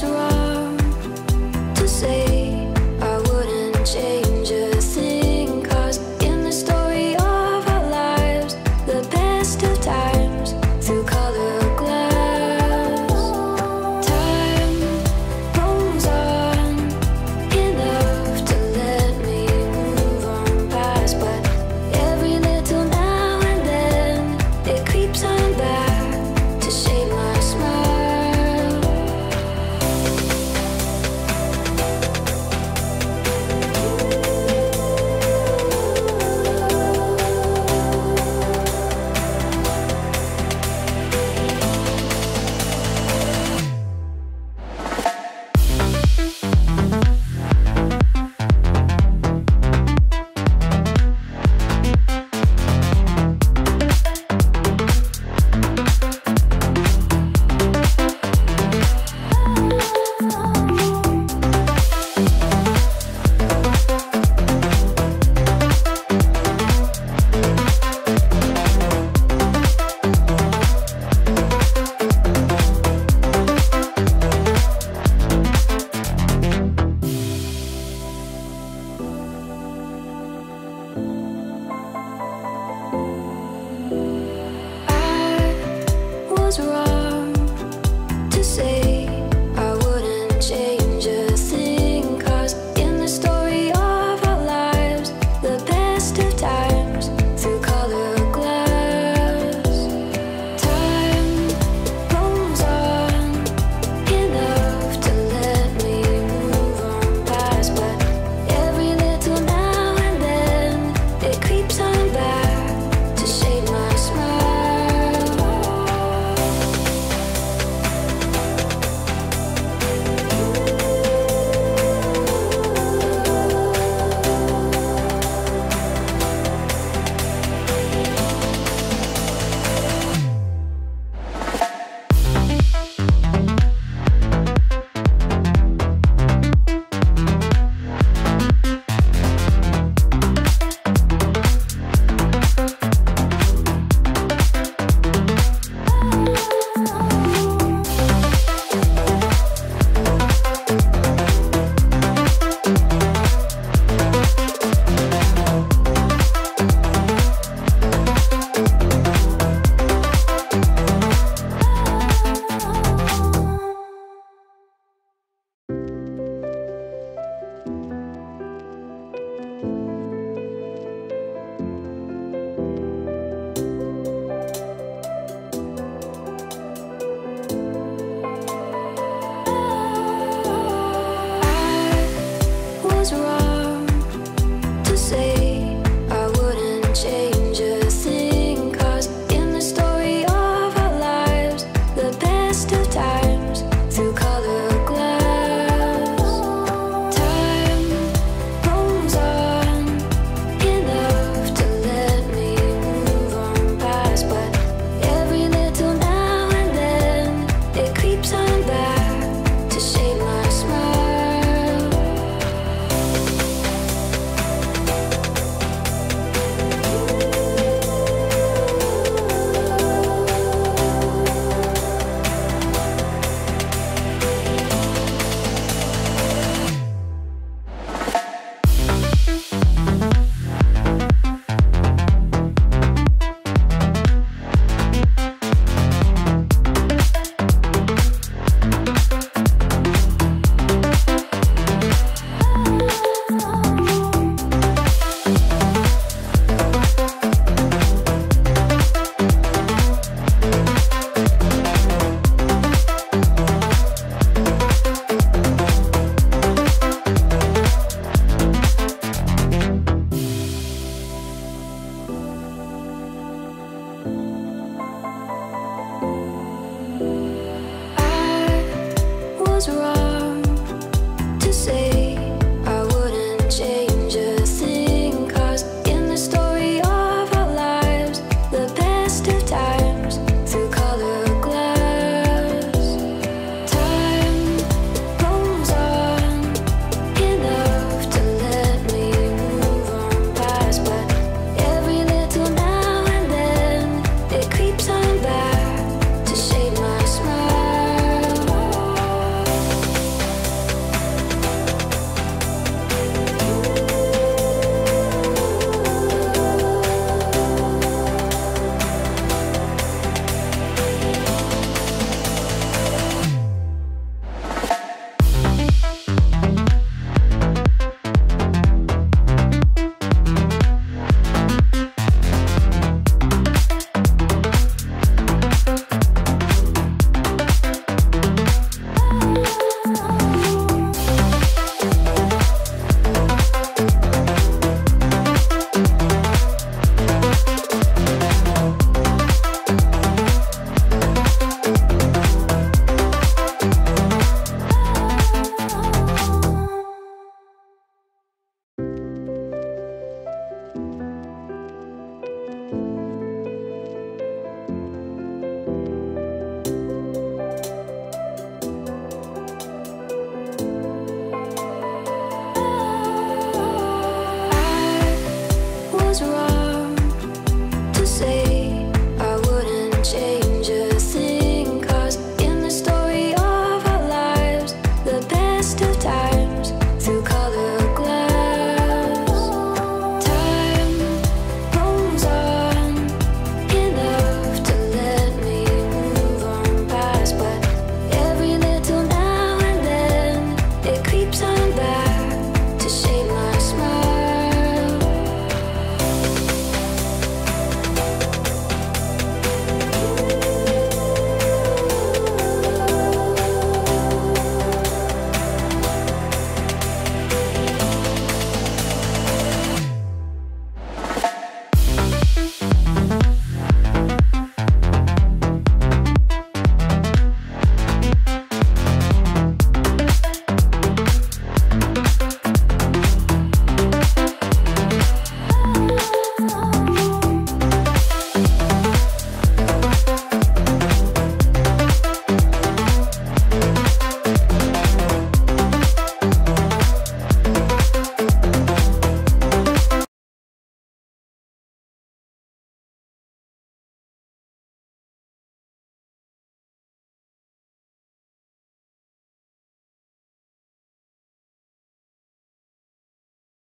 was wrong.